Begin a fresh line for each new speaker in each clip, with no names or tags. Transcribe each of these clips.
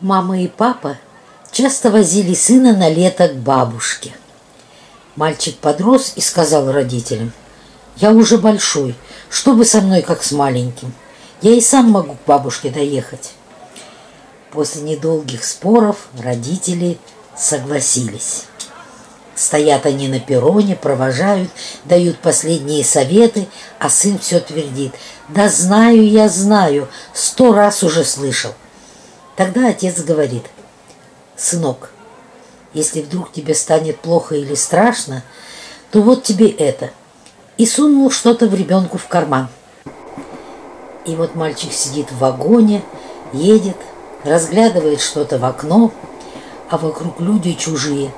Мама и папа часто возили сына на лето к бабушке. Мальчик подрос и сказал родителям, «Я уже большой, что бы со мной, как с маленьким? Я и сам могу к бабушке доехать». После недолгих споров родители согласились. Стоят они на перроне, провожают, дают последние советы, а сын все твердит. «Да знаю, я знаю, сто раз уже слышал». Тогда отец говорит, сынок, если вдруг тебе станет плохо или страшно, то вот тебе это. И сунул что-то в ребенку в карман. И вот мальчик сидит в вагоне, едет, разглядывает что-то в окно, а вокруг люди чужие.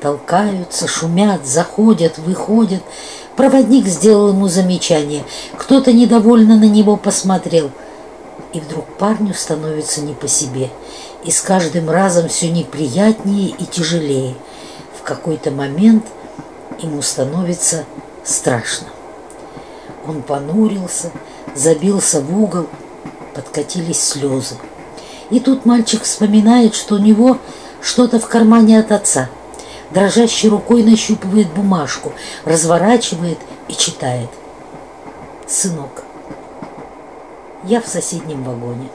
Толкаются, шумят, заходят, выходят. Проводник сделал ему замечание. Кто-то недовольно на него посмотрел – и вдруг парню становится не по себе. И с каждым разом все неприятнее и тяжелее. В какой-то момент ему становится страшно. Он понурился, забился в угол, подкатились слезы. И тут мальчик вспоминает, что у него что-то в кармане от отца. Дрожащей рукой нащупывает бумажку, разворачивает и читает. «Сынок, я в соседнем вагоне.